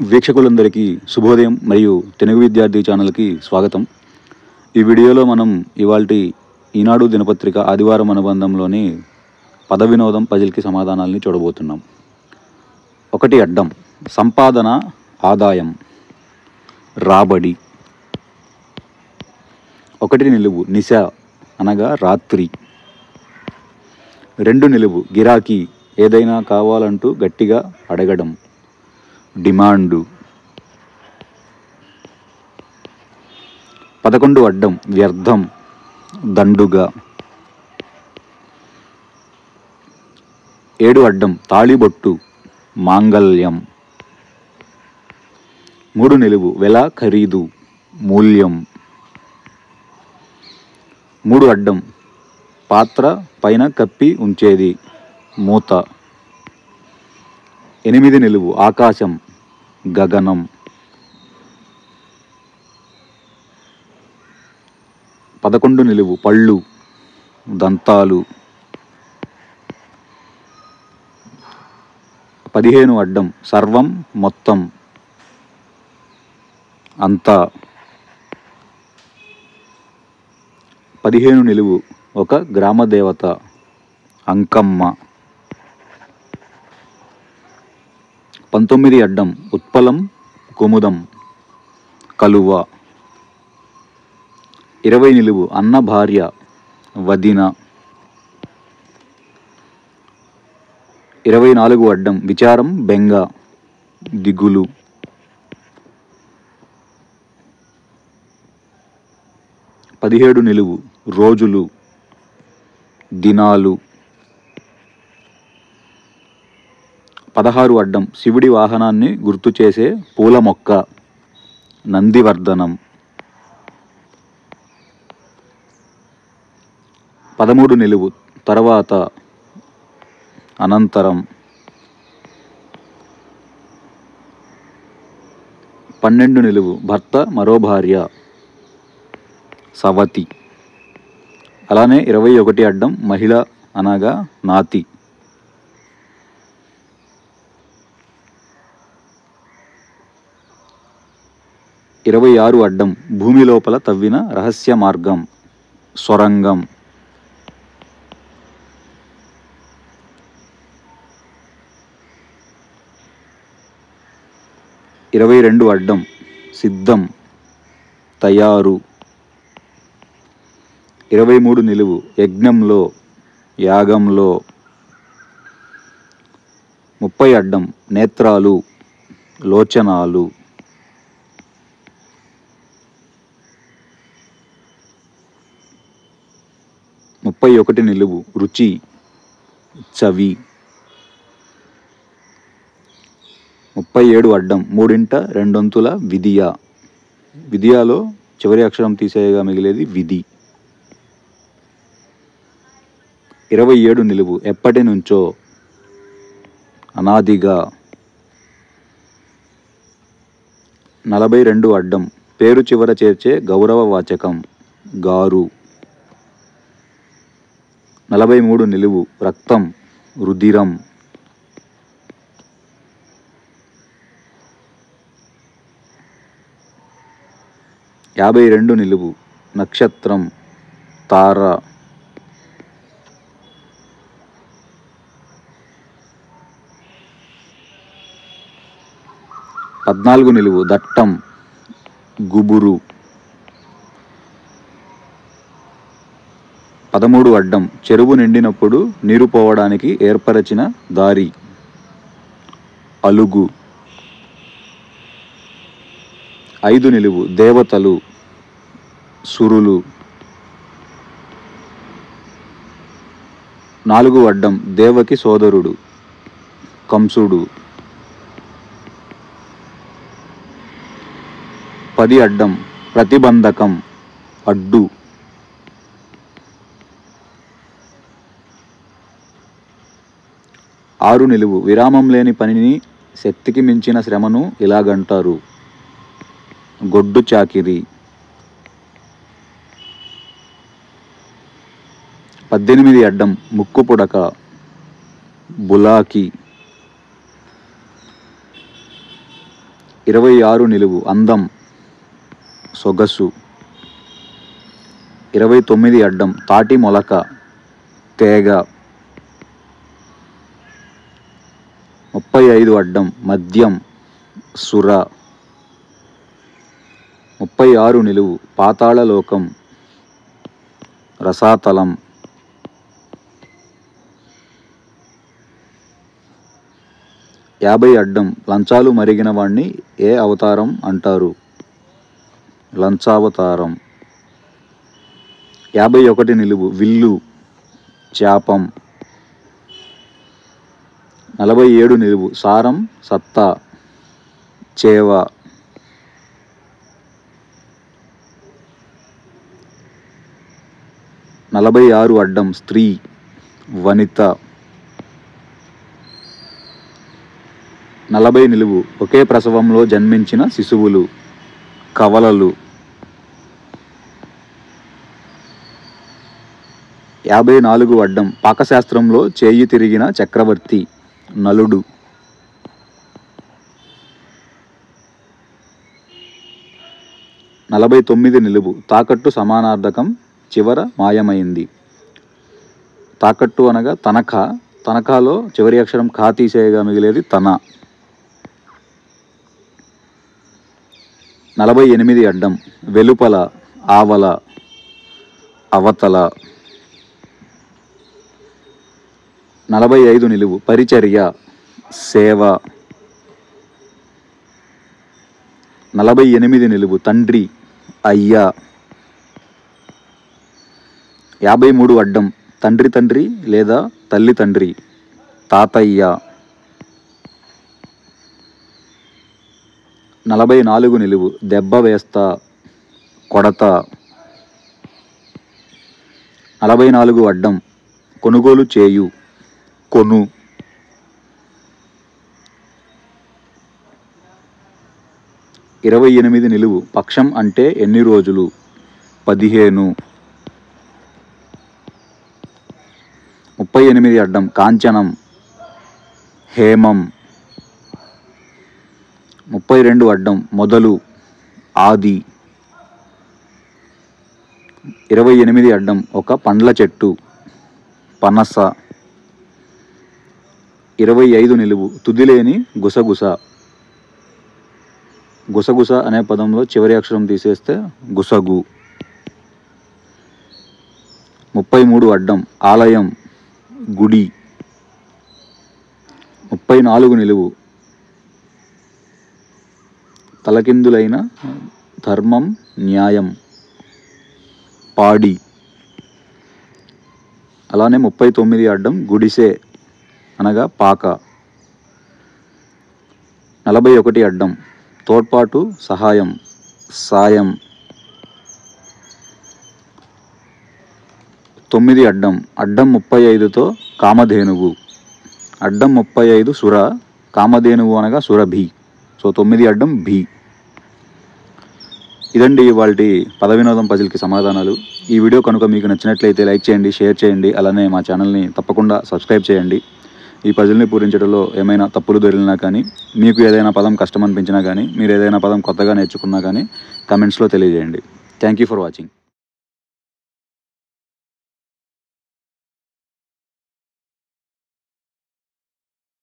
వీక్షకులందరికీ శుభోదయం మరియు తెలుగు విద్యార్థి ఛానల్కి స్వాగతం. ఈ వీడియోలో మనం ఇవాల్టి ఈనాడు దినపత్రిక ఆదివారం అనుబంధంలోని పద వినోదం పజిల్కి సమాధానాల్ని చూడబోతున్నాం. ఒకటి అడ్డం సంపాదన ఆదాయం రాబడి. ఒకటి నిలువు నిశ అనగా రాత్రి. రెండు నిలువు గిరాకీ ఏదైనా కావాలంటూ గట్టిగా అడగడం. డిమాండు. పదకొండు అడ్డం వ్యర్థం దండుగా. ఏడు అడ్డం తాళిబొట్టు మాంగల్యం మూడు నిలువు వెల ఖరీదు మూల్యం. మూడు అడ్డం పాత్ర పైన కప్పి ఉంచేది మూత. ఎనిమిది నిలువు ఆకాశం గగనం. పదకొండు నిలువు పళ్ళు దంతాలు. పదిహేను అడ్డం సర్వం మొత్తం. అంతా. పదిహేను నిలువు ఒక గ్రామదేవత అంకమ్మ. పంతొమ్మిది అడ్డం ఉత్పలం కుముదం కలువ. ఇరవై నిలువు అన్న భార్య వదిన. ఇరవై నాలుగు అడ్డం విచారం బెంగ దిగులు. పదిహేడు నిలువు రోజులు దినాలు. పదహారు అడ్డం శివుడి వాహనాన్ని గుర్తు చేసే పూల మొక్క నందివర్ధనం. పదమూడు నిలువు. తర్వాత అనంతరం. పన్నెండు నిలువు. భర్త మరో భార్య. సవతి. అలానే ఇరవై ఒకటి అడ్డం మహిళ అనగా నాతి. ఇరవై ఆరు అడ్డం భూమి లోపల తవ్విన రహస్య మార్గం సొరంగం. ఇరవై రెండు అడ్డం సిద్ధం తయారు. ఇరవై మూడు నిలువు యజ్ఞంలో యాగంలో. ముప్పై అడ్డం నేత్రాలు లోచనాలు ముప్పై ఒకటి నిలువు రుచి చవి. ముప్పై ఏడు అడ్డం మూడింట రెండొంతుల విధియ. విధియాలో చివరి అక్షరం తీసేయగా మిగిలేది విధి. ఇరవై ఏడు నిలువు ఎప్పటి నుంచో అనాదిగా. నలభై రెండు అడ్డం పేరు చివర చేర్చే గౌరవ వాచకం గారు. నలభై మూడు నిలువు రక్తం రుధిరం. యాభై రెండు నిలువు నక్షత్రం తార. పద్నాలుగు నిలువు దట్టం గుబురు. పదమూడు అడ్డం చెరువు నిండినప్పుడు నీరు పోవడానికి ఏర్పరచిన దారి. అలుగు. ఐదు నిలువు. దేవతలు. సురులు. నాలుగు అడ్డం దేవకి సోదరుడు. కంసుడు. పది అడ్డం ప్రతిబంధకం. అడ్డు. ఆరు నిలువు. విరామం లేని పనిని శక్తికి మించిన శ్రమను ఇలాగంటారు. గొడ్డు చాకిరి. పద్దెనిమిది అడ్డం. ముక్కు పుడక. బులాకి. ఇరవై ఆరు నిలువు. అందం. సొగసు. ఇరవై తొమ్మిది అడ్డం. తాటి మొలక. తేగ. ముప్పై ఐదు అడ్డం మద్యం సుర. ముప్పై ఆరు నిలువు పాతాళలోకం రసాతలం. యాభై అడ్డం లంచాలు మరిగిన వాణ్ణి ఏ అవతారం అంటారు? లంచావతారం. యాభై ఒకటి నిలువు విల్లు చాపం నలభై ఏడు నిలువు. సారం సత్తా చేవ. నలభై ఆరు అడ్డం స్త్రీ వనిత. నలభై నిలువు. ఒకే ప్రసవంలో జన్మించిన శిశువులు కవలలు. యాభై నాలుగు అడ్డం. పాకశాస్త్రంలో చేయి తిరిగిన చక్రవర్తి. నలుడు. నలభై తొమ్మిది నిలువు. తాకట్టు సమానార్థకం చివర మాయమైంది. తాకట్టు అనగా తనఖా. తనఖాలో చివరి అక్షరం ఖా తీసేయగా మిగిలేది తన. నలభై ఎనిమిది అడ్డం. వెలుపల ఆవల అవతల. నలభై ఐదు నిలువు. పరిచర్య సేవ. నలభై ఎనిమిది నిలువు. తండ్రి అయ్యా. యాభై మూడు అడ్డం. తండ్రి తండ్రి లేదా తల్లి తండ్రి. తాతయ్య. నలభై నాలుగు నిలువు. దెబ్బ వేస్తా కొడత. నలభై నాలుగు అడ్డం. కొనుగోలు చేయు. కొను ఇరవై ఎనిమిది నిలువు పక్షం అంటే ఎన్ని రోజులు? పదిహేను. ముప్పై ఎనిమిది అడ్డం కాంచనం. హేమం. ముప్పై రెండు అడ్డం మొదలు. ఆది. ఇరవై ఎనిమిది అడ్డం ఒక పండ్ల చెట్టు. పనస. ఇరవై ఐదు నిలువు. తుదిలేని గుసగుస. గుసగుస అనే పదంలో చివరి అక్షరం తీసేస్తే గుసగు. ముప్పై మూడు అడ్డం. ఆలయం. గుడి. ముప్పై నాలుగు నిలువు. తలకిందులైన ధర్మం న్యాయం. పాడి. అలానే ముప్పై తొమ్మిది అడ్డం గుడిసే. అనగా పాక. నలభై ఒకటి అడ్డం. తోడ్పాటు సహాయం సాయం. తొమ్మిది అడ్డం. అడ్డం ముప్పై ఐదుతో కామధేనువు. అడ్డం ముప్పై ఐదు సుర కామధేనువు అనగా సుర భీ. సో తొమ్మిది అడ్డం భీ. ఇదండి ఇవాళ పద వినోదం పజిల్కి సమాధానాలు. ఈ వీడియో కనుక మీకు నచ్చినట్లయితే లైక్ చేయండి షేర్ చేయండి అలానే మా ఛానల్ని తప్పకుండా సబ్స్క్రైబ్ చేయండి. ఈ పజిల్ని పూరించడంలో ఏమైనా తప్పులు దొరికినా కానీ మీకు ఏదైనా పదం కష్టం అనిపించినా కానీ మీరు ఏదైనా పదం కొత్తగా నేర్చుకున్నా కానీ కమెంట్స్లో తెలియజేయండి. Thank you for watching